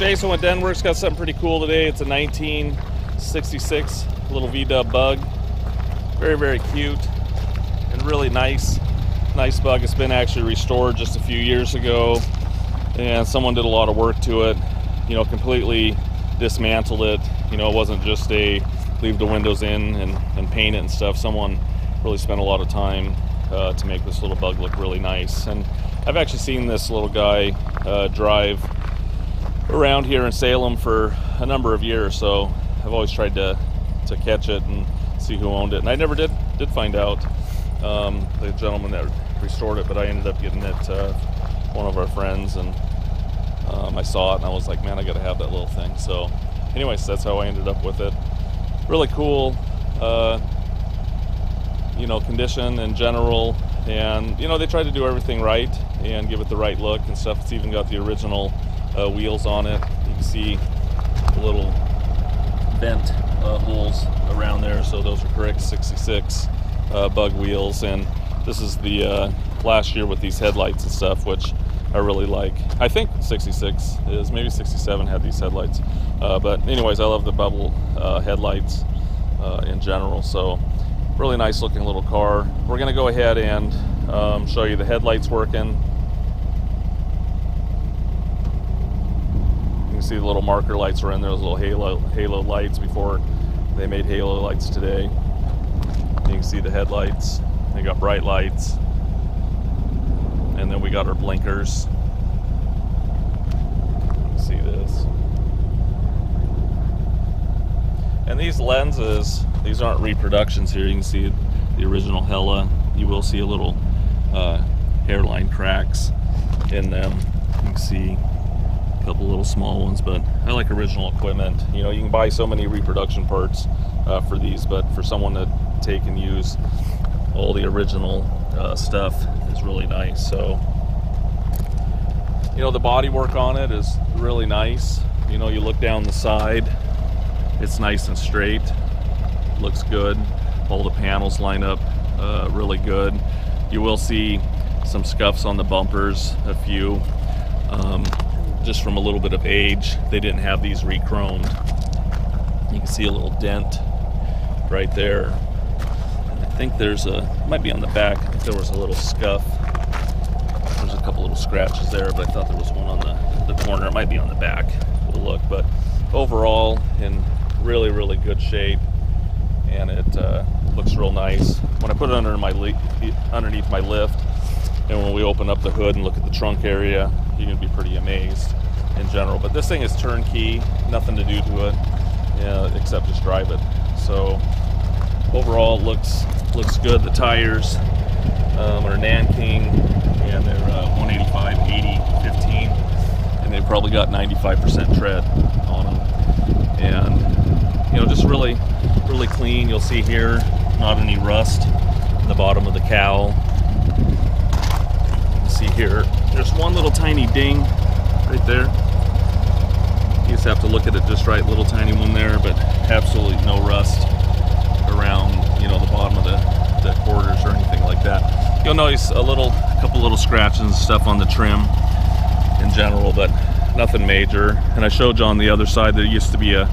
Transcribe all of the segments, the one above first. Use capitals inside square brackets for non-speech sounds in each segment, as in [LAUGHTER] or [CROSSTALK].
Jason with Denwerks. Got something pretty cool today. It's a 1966 little V-dub bug. Very, very cute and really nice. Nice bug. It's been actually restored just a few years ago, and someone did a lot of work to it. You know, completely dismantled it. You know, it wasn't just a leave the windows in and, and paint it and stuff. Someone really spent a lot of time uh, to make this little bug look really nice. And I've actually seen this little guy uh, drive around here in Salem for a number of years, so I've always tried to to catch it and see who owned it. And I never did did find out um, the gentleman that restored it, but I ended up getting it uh, one of our friends, and um, I saw it and I was like, man, I got to have that little thing. So, anyways, that's how I ended up with it. Really cool, uh, you know, condition in general, and you know they tried to do everything right and give it the right look and stuff. It's even got the original uh, wheels on it. You can see little bent uh, holes around there, so those are correct 66 uh, bug wheels. And this is the uh, last year with these headlights and stuff, which I really like. I think 66 is maybe 67 had these headlights, uh, but anyways, I love the bubble uh, headlights in general. So really nice looking little car. We're gonna go ahead and um, show you the headlights working can see the little marker lights are in there, those little halo halo lights before they made halo lights today. You can see the headlights. They got bright lights. And then we got our blinkers. See this. And these lenses, these aren't reproductions here. You can see the original Hella. You will see a little uh, hairline cracks in them. You can see couple little small ones, but I like original equipment. You know, you can buy so many reproduction parts uh, for these, but for someone to take and use all the original uh, stuff is really nice. So, you know, the body work on it is really nice. You know, you look down the side, it's nice and straight, looks good. All the panels line up uh, really good. You will see some scuffs on the bumpers, a few. Um, just from a little bit of age. They didn't have these re-chromed. You can see a little dent right there. I think there's a, might be on the back, I think there was a little scuff. There's a couple little scratches there, but I thought there was one on the, the corner. It might be on the back. We'll look, but overall in really, really good shape. And it uh, looks real nice. When I put it under my underneath my lift, and when we open up the hood and look at the trunk area, you're going to be pretty amazed in general. But this thing is turnkey, nothing to do to it, you know, except just drive it. So overall, it looks looks good. The tires um, are Nanking, and they're uh, 185, 80, 15, and they've probably got 95% tread on them. And you know, just really, really clean. You'll see here, not any rust in the bottom of the cowl see here, there's one little tiny ding right there. You just have to look at it just right, little tiny one there, but absolutely no rust around, you know, the bottom of the, the quarters or anything like that. You'll notice a little, a couple little scratches and stuff on the trim in general, but nothing major. And I showed you on the other side there used to be a,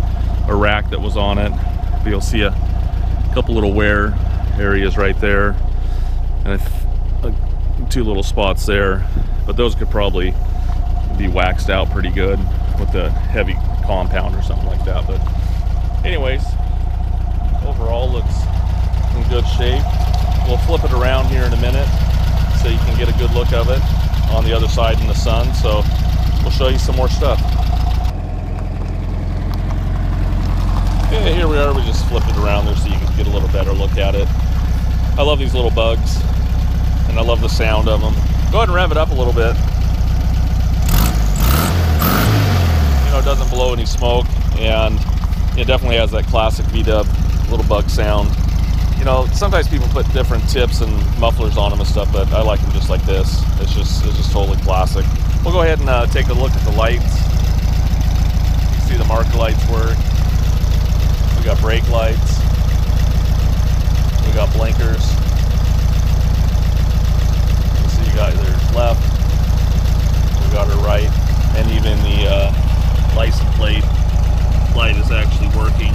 a rack that was on it. But you'll see a couple little wear areas right there. And two little spots there, but those could probably be waxed out pretty good with the heavy compound or something like that. But anyways, overall looks in good shape. We'll flip it around here in a minute so you can get a good look of it on the other side in the sun. So we'll show you some more stuff. Okay, here we are. We just flipped it around there so you can get a little better look at it. I love these little bugs and I love the sound of them. Go ahead and rev it up a little bit. You know, it doesn't blow any smoke, and it definitely has that classic V-dub little bug sound. You know, sometimes people put different tips and mufflers on them and stuff, but I like them just like this. It's just, it's just totally classic. We'll go ahead and uh, take a look at the lights. You see the marker lights work. We got brake lights. We got blinkers got there's left, we got her right, and even the uh, license plate light is actually working.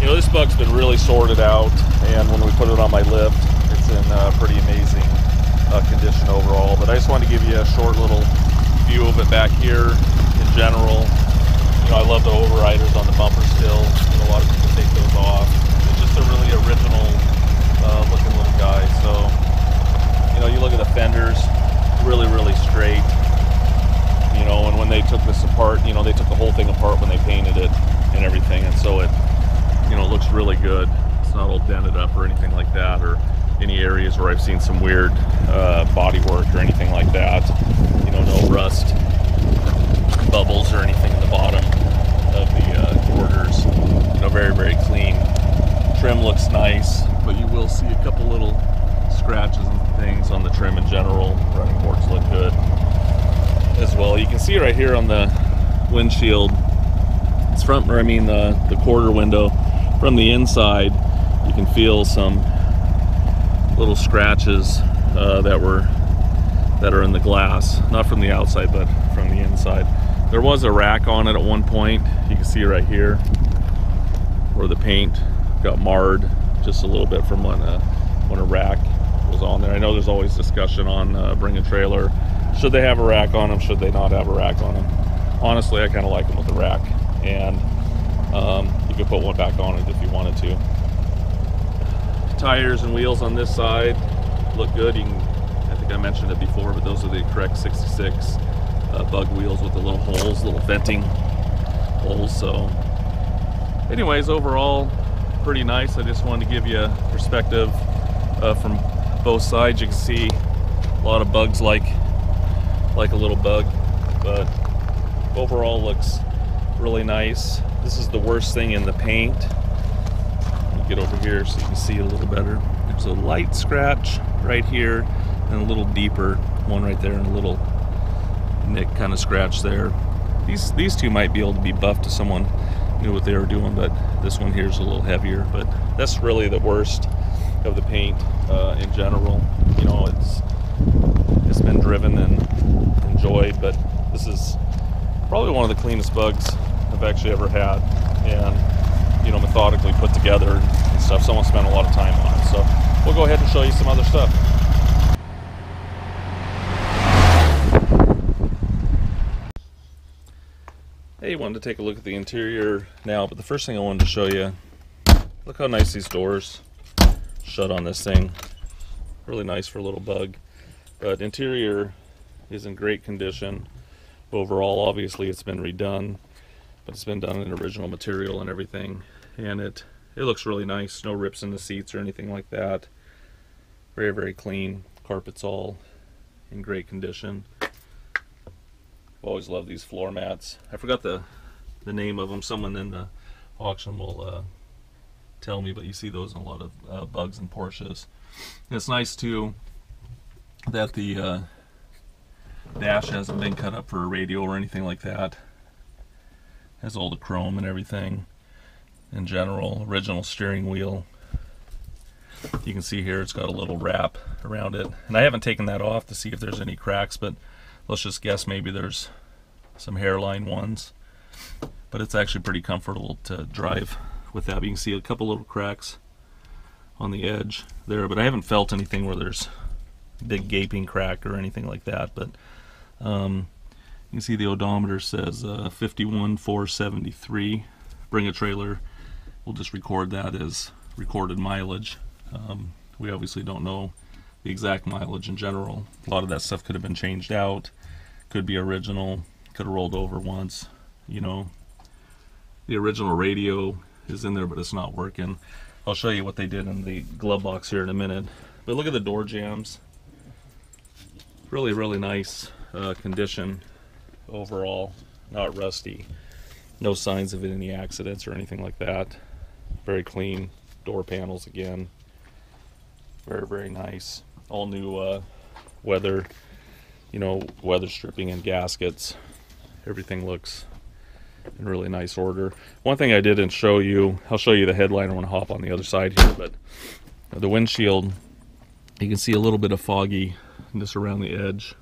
You know, this bug's been really sorted out, and when we put it on my lift, it's in uh, pretty amazing uh, condition overall. But I just wanted to give you a short little view of it back here in general. You know, I love the overriders on the bumper still. You know, a lot of people take those off. It's just a really original uh, looking little guy. So, you know, you look at the fenders, really, really straight. You know, and when they took this apart, you know, they took the whole thing apart when they painted it and everything, and so it, you know, looks really good. It's not all dented up or anything like that, or any areas where I've seen some weird uh, body work or anything like that. You know, no rust, bubbles or anything in the bottom of the uh, quarters. You know, very, very clean. Trim looks nice, but you will see a couple little scratches and things on the trim in general. Running boards look good as well. You can see right here on the windshield, it's front, or I mean the, the quarter window, from the inside, you can feel some little scratches uh, that were that are in the glass, not from the outside, but from the inside. There was a rack on it at one point. You can see right here where the paint got marred just a little bit from when a, when a rack was on there. I know there's always discussion on uh, bring a trailer. Should they have a rack on them? Should they not have a rack on them? Honestly, I kind of like them with the rack, and um, you could put one back on it if you wanted to. Tires and wheels on this side look good. You can, I think I mentioned it before, but those are the correct 66 uh, bug wheels with the little holes, little venting holes. So, anyways, overall, pretty nice. I just wanted to give you a perspective uh, from both sides. You can see a lot of bugs like like a little bug, but overall looks really nice. This is the worst thing in the paint. Get over here so you can see a little better. There's a light scratch right here and a little deeper one right there and a little nick kind of scratch there. These these two might be able to be buffed to someone knew what they were doing, but this one here is a little heavier. But that's really the worst of the paint uh, in general. You know, it's it's been driven and enjoyed, but this is probably one of the cleanest bugs I've actually ever had, and you know, methodically put together and stuff. Someone spent a lot of time on it, so we'll go ahead and show you some other stuff. Hey, wanted to take a look at the interior now, but the first thing I wanted to show you, look how nice these doors shut on this thing. Really nice for a little bug. But interior is in great condition. Overall, obviously it's been redone, but it's been done in original material and everything. And it, it looks really nice. No rips in the seats or anything like that. Very, very clean. Carpet's all in great condition. I've always loved these floor mats. I forgot the the name of them. Someone in the auction will uh, tell me, but you see those in a lot of uh, bugs and Porsches. And it's nice too that the uh, dash hasn't been cut up for a radio or anything like that. Has all the chrome and everything in general. Original steering wheel. You can see here it's got a little wrap around it. And I haven't taken that off to see if there's any cracks, but let's just guess maybe there's some hairline ones. But it's actually pretty comfortable to drive with that. You can see a couple little cracks on the edge there, but I haven't felt anything where there's a big gaping crack or anything like that. But um, you can see the odometer says uh, 51473. Bring a trailer. We'll just record that as recorded mileage. Um, we obviously don't know the exact mileage in general. A lot of that stuff could have been changed out, could be original, could have rolled over once. You know, the original radio is in there, but it's not working. I'll show you what they did in the glove box here in a minute. But look at the door jambs. Really, really nice uh, condition overall. Not rusty. No signs of any accidents or anything like that. Very clean door panels again. Very, very nice. All new uh, weather, you know, weather stripping and gaskets. Everything looks in really nice order. One thing I didn't show you, I'll show you the headliner when I hop on the other side here, but the windshield, you can see a little bit of foggy just around the edge.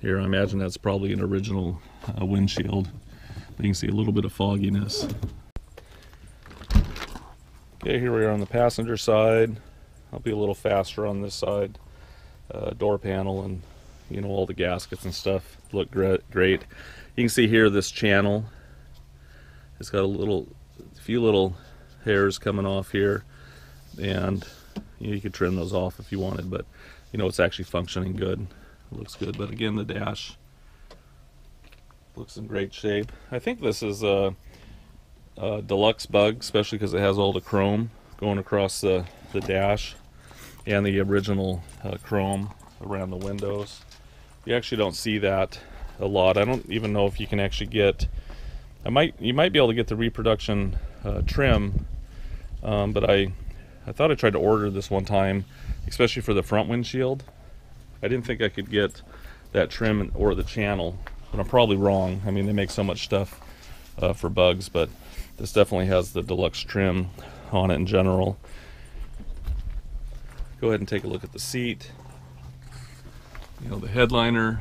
Here, I imagine that's probably an original uh, windshield. But you can see a little bit of fogginess. Okay, here we are on the passenger side. I'll be a little faster on this side. Uh, door panel and you know all the gaskets and stuff look great. You can see here this channel. It's got a little, a few little hairs coming off here, and you, know, you could trim those off if you wanted. But you know it's actually functioning good. It looks good. But again, the dash looks in great shape. I think this is a, a deluxe bug, especially because it has all the chrome going across the, the dash and the original uh, chrome around the windows. You actually don't see that a lot. I don't even know if you can actually get. I might you might be able to get the reproduction uh, trim, um, but I I thought I tried to order this one time, especially for the front windshield. I didn't think I could get that trim or the channel, but I'm probably wrong. I mean, they make so much stuff uh, for bugs, but this definitely has the deluxe trim on it in general. Go ahead and take a look at the seat. You know, the headliner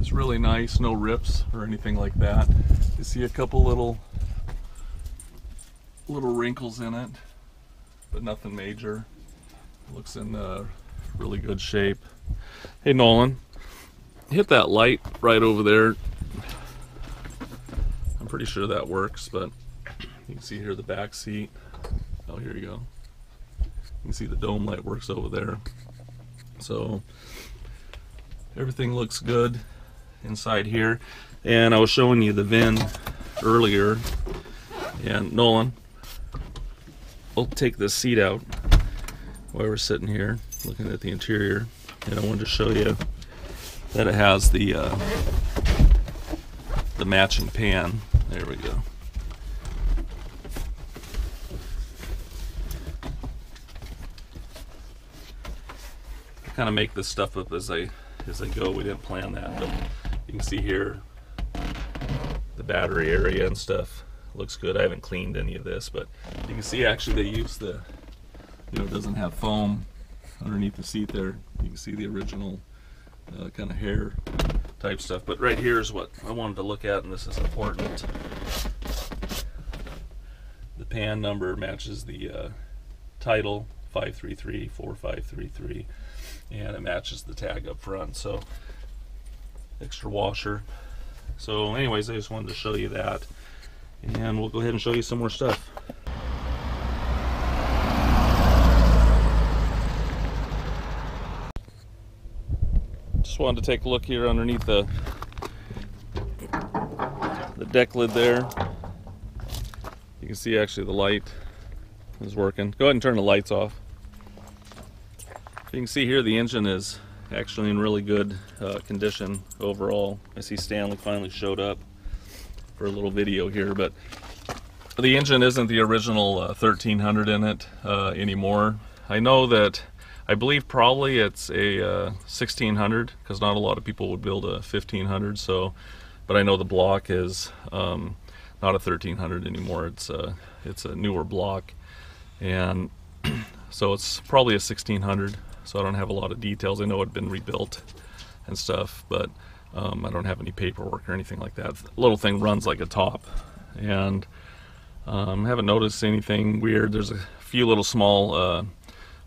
is really nice, no rips or anything like that. You see a couple little little wrinkles in it, but nothing major. Looks in uh, really good shape. Hey Nolan, hit that light right over there. I'm pretty sure that works, but you can see here the back seat. Oh, here you go. You can see the dome light works over there. So everything looks good inside here. And I was showing you the VIN earlier. And Nolan, we'll take this seat out while we're sitting here looking at the interior. And I wanted to show you that it has the uh, the matching pan. There we go. kind of make this stuff up as I as they go. We didn't plan that, but you can see here the battery area and stuff looks good. I haven't cleaned any of this, but you can see actually they use the you know it doesn't have foam underneath the seat there. You can see the original uh, kind of hair type stuff. But right here is what I wanted to look at, and this is important. The pan number matches the uh, title 5334533 and it matches the tag up front so extra washer. So anyways I just wanted to show you that and we'll go ahead and show you some more stuff. Just wanted to take a look here underneath the the deck lid there. You can see actually the light is working. Go ahead and turn the lights off you can see here the engine is actually in really good uh, condition overall. I see Stanley finally showed up for a little video here, but the engine isn't the original uh, 1300 in it uh, anymore. I know that I believe probably it's a 1600 uh, because not a lot of people would build a 1500. So, but I know the block is um, not a 1300 anymore. It's a it's a newer block, and [CLEARS THROAT] so it's probably a 1600 so I don't have a lot of details. I know it had been rebuilt and stuff, but um, I don't have any paperwork or anything like that. The little thing runs like a top, and um, haven't noticed anything weird. There's a few little small uh,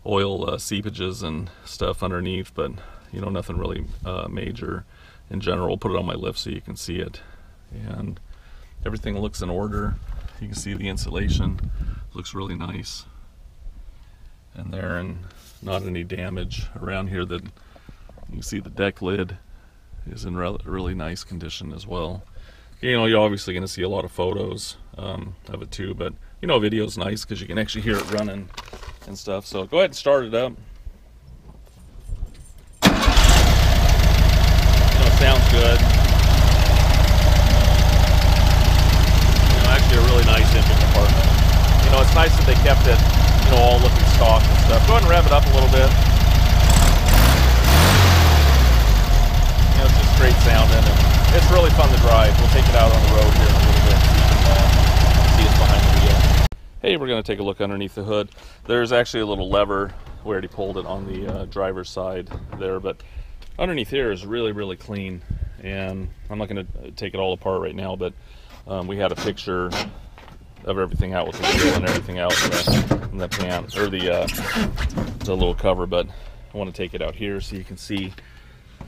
oil uh, seepages and stuff underneath, but you know nothing really uh, major in general. Put it on my lift so you can see it, and everything looks in order. You can see the insulation looks really nice and there and not any damage around here that you can see the deck lid is in re really nice condition as well. You know you're obviously going to see a lot of photos um, of it too but you know video is nice because you can actually hear it running and stuff so go ahead and start it up. You know, sounds good. You know actually a really nice engine compartment. You know it's nice that they kept it all looking stock and stuff. Go ahead and rev it up a little bit. You know, it's just great sounding, and it's really fun to drive. We'll take it out on the road here in a little bit so you uh, see us behind the wheel. Hey, we're going to take a look underneath the hood. There's actually a little lever. We already pulled it on the uh, driver's side there, but underneath here is really, really clean. And I'm not going to take it all apart right now, but Um, we had a picture of everything out with the wheel and everything out in the, in the pan or the uh, the little cover, but I want to take it out here so you can see.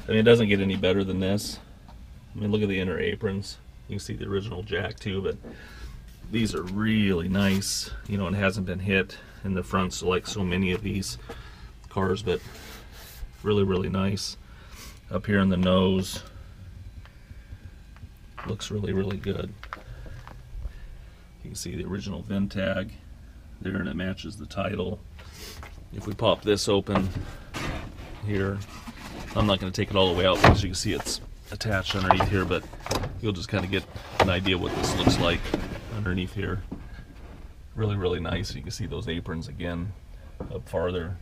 I mean, it doesn't get any better than this. I mean, look at the inner aprons. You can see the original jack too, but these are really nice. You know, it hasn't been hit in the front so like so many of these cars, but really, really nice. Up here in the nose, looks really, really good. You can see the original VIN tag there, and it matches the title. If we pop this open here, I'm not going to take it all the way out because you can see it's attached underneath here, but you'll just kind of get an idea what this looks like underneath here. Really, really nice. You can see those aprons again up farther.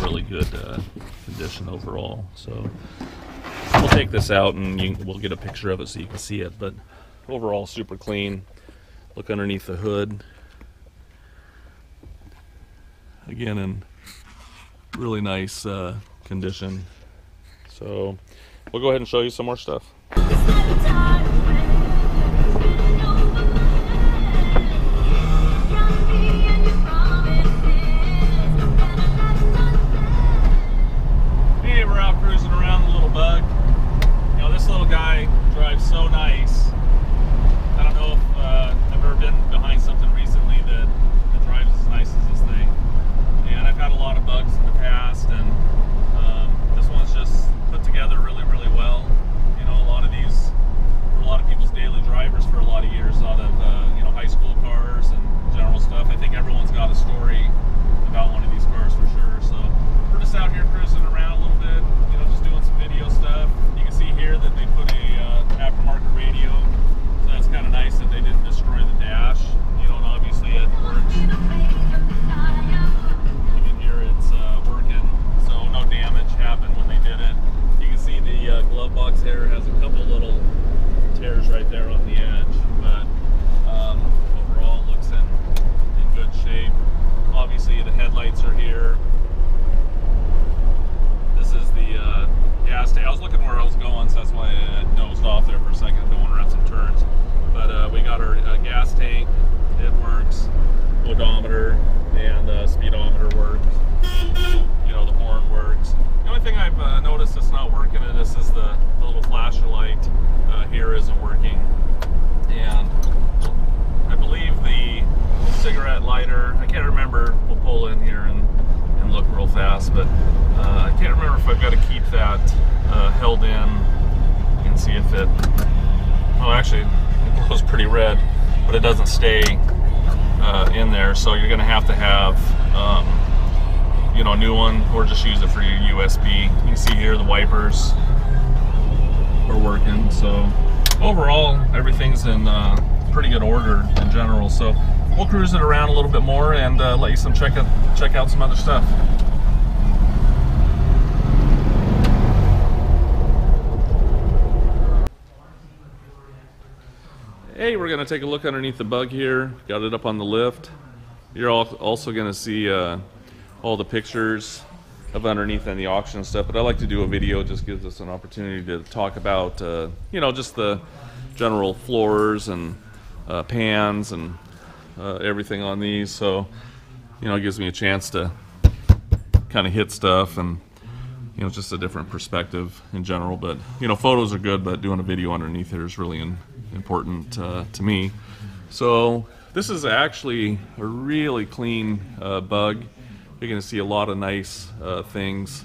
Really good uh, condition overall. So we'll take this out and you, we'll get a picture of it so you can see it. But overall, super clean. Look underneath the hood. Again, in really nice uh, condition. So we'll go ahead and show you some more stuff. Hey, we're out cruising around the little bug. You know, this little guy drives so nice. I don't know if uh, I've ever been behind something recently that, that drives as nice as this thing. And I've had a lot of bugs in the past, and um, this one's just put together really, really well. You know, a lot of these were a lot of people's daily drivers for a lot of years out of uh, you know high school cars and general stuff. I think everyone's got a story about one of these cars for sure. So we're just out here cruising around a little bit, you know, just doing some video stuff. You can see here that they put a uh, aftermarket radio, so that's kind of nice that they didn't destroy the dash. You know, and obviously it works. You can hear it's uh, working, so no damage happened when they did it. You can see the uh, glove box there has a couple little tears right there on the edge, but um, overall looks in, in good shape. Obviously the headlights are here. This is the uh, gas tank. I was looking where I was going, so that's why I nosed off there for a second, going around some turns. But uh, we got our uh, gas tank. It works. Odometer and uh, speedometer works. You know, the horn works. The only thing I've uh, noticed that's not working in this is the, the little flasher light uh, here isn't working. And I believe the cigarette lighter, I can't remember, we'll pull in here and, and look real fast, but uh, I can't remember if I've got to keep that uh, held in and see if it, oh actually it glows pretty red, but it doesn't stay uh, in there, so you're to have to have um, you know, a new one or just use it for your USB. You can see here the wipers are working. So overall, everything's in uh, pretty good order in general. So we'll cruise it around a little bit more and uh, let you some check out check out some other stuff. Hey, we're gonna take a look underneath the bug here. Got it up on the lift. You're also gonna see uh, all the pictures of underneath and the auction stuff. But I like to do a video. Just gives us an opportunity to talk about, uh, you know, just the general floors and uh, pans and uh, everything on these. So, you know, it gives me a chance to kind of hit stuff and you know just a different perspective in general. But you know, photos are good, but doing a video underneath here is really in, important uh, to me. So this is actually a really clean uh, bug. You're going to see a lot of nice uh, things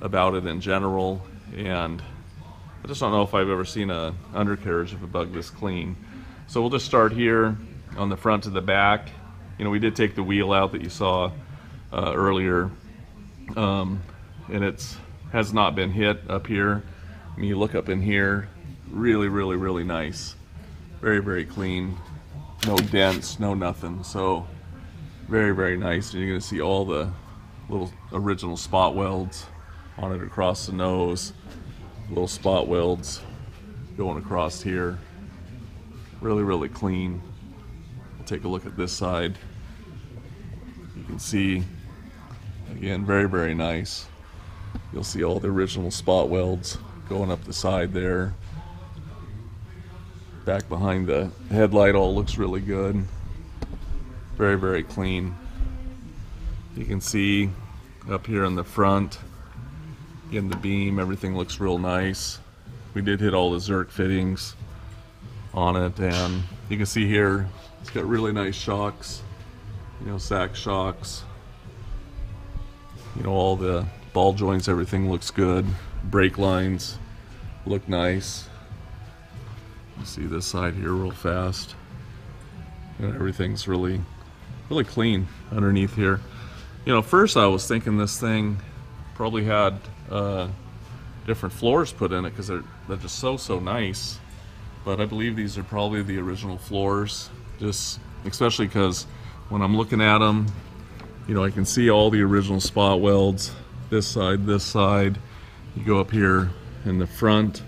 about it in general, and I just don't know if I've ever seen a undercarriage of a bug this clean. So we'll just start here on the front to the back. You know, we did take the wheel out that you saw uh, earlier, um, and it's has not been hit up here. I mean, you look up in here, really, really, really nice, very, very clean, no dents, no nothing. So very, very nice. And you're to see all the little original spot welds on it across the nose. Little spot welds going across here. Really, really clean. We'll take a look at this side. You can see, again, very, very nice. You'll see all the original spot welds going up the side there. Back behind the headlight all looks really good. Very, very clean. You can see up here in the front, again the beam, everything looks real nice. We did hit all the Zerk fittings on it and you can see here it's got really nice shocks, you know, Sachs shocks. You know, all the ball joints, everything looks good. Brake lines look nice. See this side here real fast. And everything's really, really clean underneath here. You know, first I was thinking this thing probably had uh, different floors put in it because they're, they're just so, so nice. But I believe these are probably the original floors, just especially because when I'm looking at them, you know, I can see all the original spot welds, this side, this side. You go up here in the front,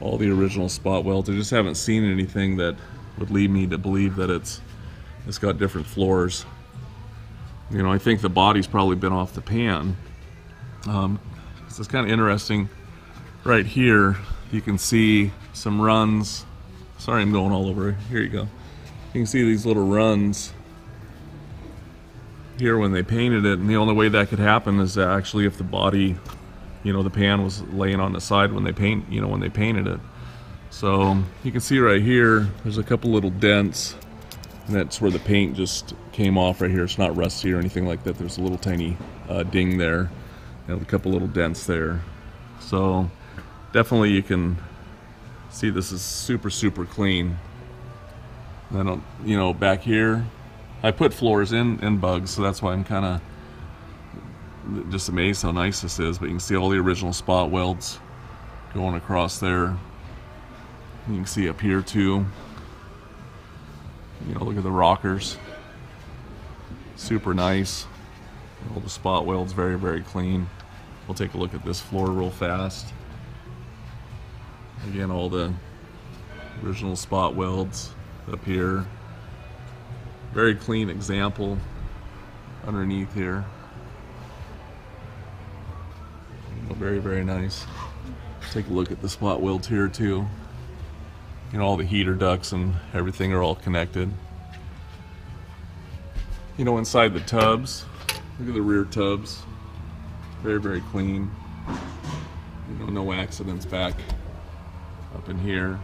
all the original spot welds. I just haven't seen anything that would lead me to believe that it's it's got different floors. You know, I think the body's probably been off the pan. Um, so it's kind of interesting. Right here, you can see some runs. Sorry, I'm going all over. Here you go. You can see these little runs here when they painted it, and the only way that could happen is actually if the body, you know, the pan was laying on the side when they paint, you know, when they painted it. So you can see right here, there's a couple little dents, and that's where the paint just came off right here. It's not rusty or anything like that. There's a little tiny uh, ding there, and a couple little dents there. So definitely you can see this is super, super clean. Then, you know, back here, I put floors in, in bugs, so that's why I'm kind of just amazed how nice this is. But you can see all the original spot welds going across there. You can see up here too. You know, look at the rockers. Super nice. All the spot welds very, very clean. We'll take a look at this floor real fast. Again, all the original spot welds up here. Very clean example underneath here. Very, very nice. Take a look at the spot welds here too. You know, all the heater ducts and everything are all connected. You know, inside the tubs, look at the rear tubs. Very, very clean. You know, no accidents back up in here.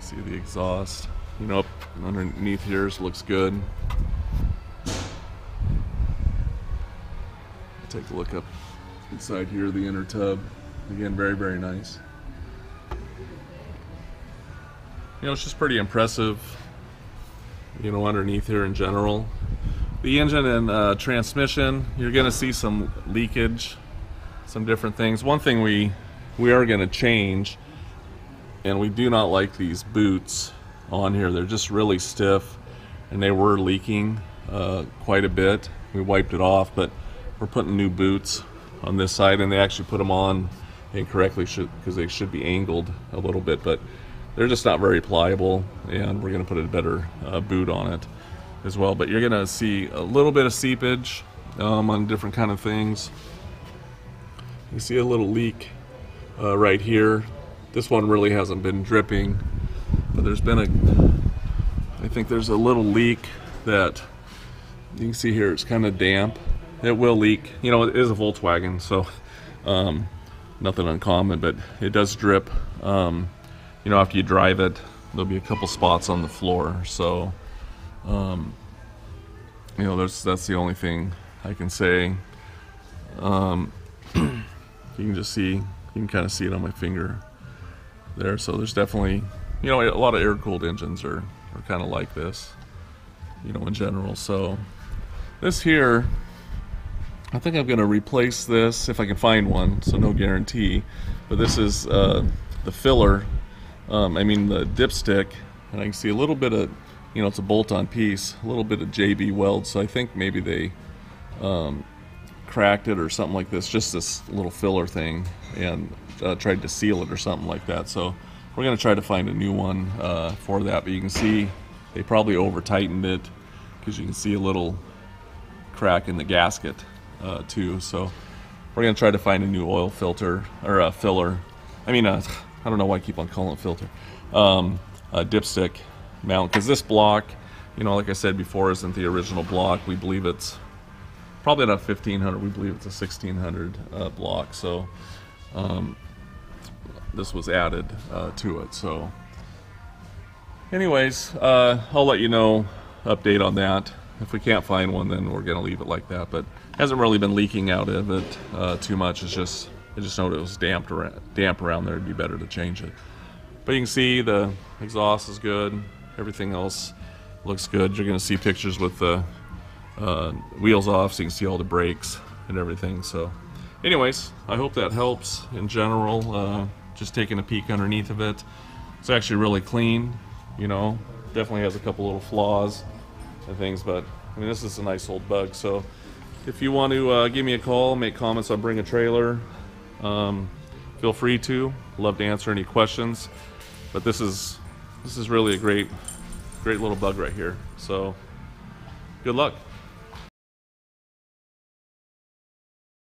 See the exhaust. You know, underneath yours looks good. Take a look up inside here, the inner tub. Again, very, very nice. You know, it's just pretty impressive, you know, underneath here in general. The engine and uh, transmission, you're going to see some leakage, some different things. One thing we, we are going to change, and we do not like these boots on here. They're just really stiff, and they were leaking uh, quite a bit. We wiped it off, but we're putting new boots on this side, and they actually put them on incorrectly because they should be angled a little bit, but they're just not very pliable, and we're going to put a better uh, boot on it as well. But you're going to see a little bit of seepage um, on different kind of things. You see a little leak uh, right here. This one really hasn't been dripping, but there's been a, I think there's a little leak that you can see here. It's kind of damp it will leak. You know, it is a Volkswagen, so um, nothing uncommon, but it does drip. Um, you know, after you drive it, there'll be a couple spots on the floor. So, um, you know, that's that's the only thing I can say. Um, [CLEARS THROAT] you can just see, you can kind of see it on my finger there. So there's definitely, you know, a lot of air-cooled engines are, are kind of like this, you know, in general. So this here I think I'm going to replace this if I can find one, so no guarantee. But this is uh, the filler, um, I mean the dipstick, and I can see a little bit of, you know, it's a bolt-on piece, a little bit of JB weld, so I think maybe they um, cracked it or something like this, just this little filler thing, and uh, tried to seal it or something like that. So we're going to try to find a new one uh, for that, but you can see they probably over-tightened it because you can see a little crack in the gasket uh, too. So we're gonna try to find a new oil filter or a filler. I mean, [SIGHS] I don't know why I keep on calling it filter. Um, uh, dipstick mount because this block, you know, like I said before, isn't the original block. We believe it's probably not 1500. We believe it's a 1600 uh, block. So um, this was added uh, to it. So, anyways, uh, I'll let you know update on that. If we can't find one, then we're gonna leave it like that. But hasn't really been leaking out of it uh, too much. It's just I just know it was damp around, damp around there. It'd be better to change it. But you can see the exhaust is good. Everything else looks good. You're gonna see pictures with the uh, wheels off, so you can see all the brakes and everything. So, anyways, I hope that helps in general. Uh, just taking a peek underneath of it. It's actually really clean. You know, definitely has a couple little flaws and things, but I mean, this is a nice old bug. So, if you want to uh, give me a call, make comments on Bring a Trailer, um, feel free to. Love to answer any questions. But this is this is really a great, great little bug right here. So, good luck.